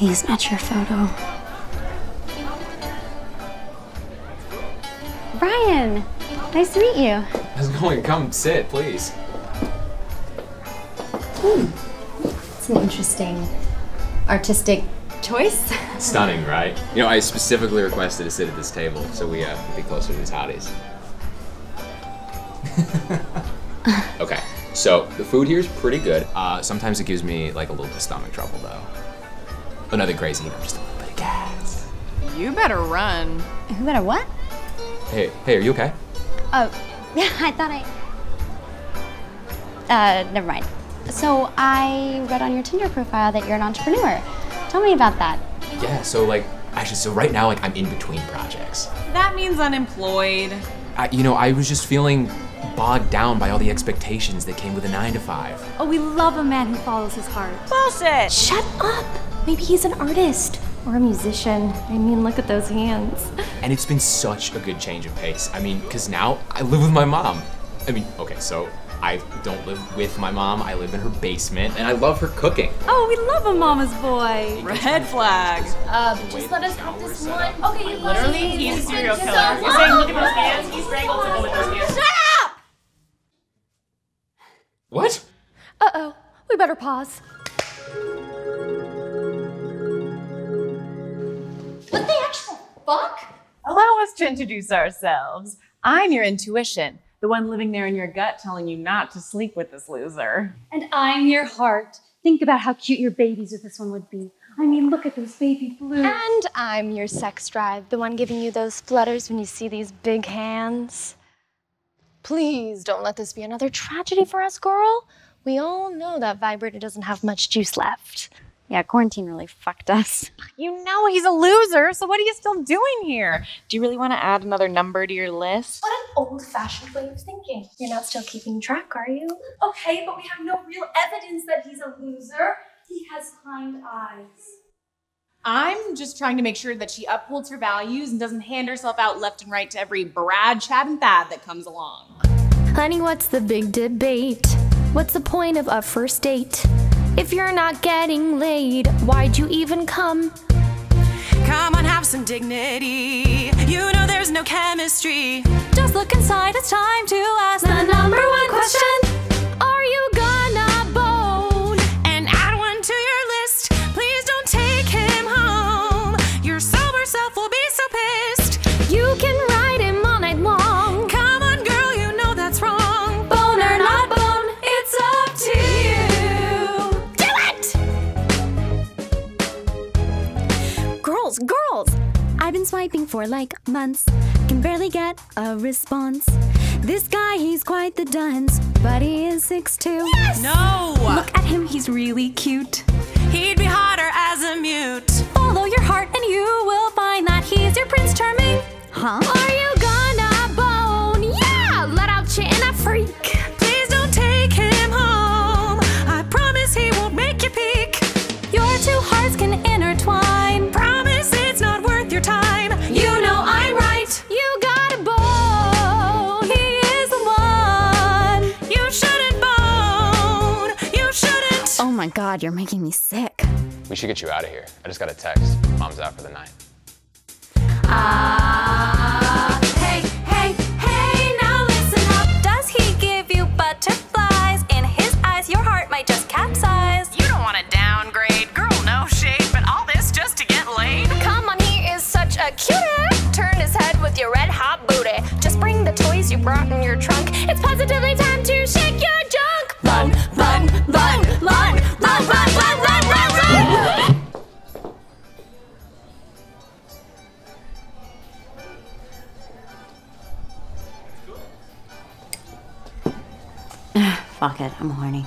Please, not your photo. Brian, nice to meet you. How's it going? Come sit, please. It's an interesting artistic choice. Stunning, right? You know, I specifically requested to sit at this table so we uh, could be closer to these hotties. okay, so the food here is pretty good. Uh, sometimes it gives me like a little bit of stomach trouble though. But nothing crazy, you know, just a little bit of gas. You better run. Who better what? Hey, hey, are you okay? Oh, yeah, I thought I. Uh, never mind. So I read on your Tinder profile that you're an entrepreneur. Tell me about that. Yeah, so like, actually, so right now, like, I'm in between projects. That means unemployed. I, you know, I was just feeling bogged down by all the expectations that came with a nine to five. Oh, we love a man who follows his heart. Bullshit! Shut up! Maybe he's an artist or a musician. I mean, look at those hands. And it's been such a good change of pace. I mean, because now I live with my mom. I mean, okay, so I don't live with my mom. I live in her basement, and I love her cooking. Oh, we love a mama's boy. Red flag. Uh, just let us have this one. Okay, Literally, he's a serial killer. You're saying, look at those hands? He strangled someone with those hands. Shut up! What? Uh-oh, we better pause. Introduce ourselves. I'm your intuition, the one living there in your gut telling you not to sleep with this loser. And I'm your heart. Think about how cute your babies with this one would be. I mean, look at those baby blues. And I'm your sex drive, the one giving you those flutters when you see these big hands. Please don't let this be another tragedy for us, girl. We all know that vibrator doesn't have much juice left. Yeah, quarantine really fucked us. You know he's a loser, so what are you still doing here? Do you really want to add another number to your list? What an old fashioned way of thinking. You're not still keeping track, are you? Okay, but we have no real evidence that he's a loser. He has kind eyes. I'm just trying to make sure that she upholds her values and doesn't hand herself out left and right to every Brad, Chad, and Thad that comes along. Honey, what's the big debate? What's the point of a first date? If you're not getting laid, why'd you even come? Come on, have some dignity. You know there's no chemistry. Just look inside, it's time to ask Swiping for like months, can barely get a response. This guy, he's quite the dunce, but he is 6'2. Yes! No! Look at him, he's really cute. He'd be hotter as a mute. Follow your heart and you will find that he's your Prince Charming. Huh? God, you're making me sick. We should get you out of here. I just got a text. Mom's out for the night. Ah, hey, hey, hey, now listen up. Does he give you butterflies? In his eyes, your heart might just capsize. You don't want to downgrade. Girl, no shade, but all this just to get laid? Come on, he is such a cutie. Turn his head with your red hot booty. Just bring the toys you brought in your trunk. Fuck it, I'm horny.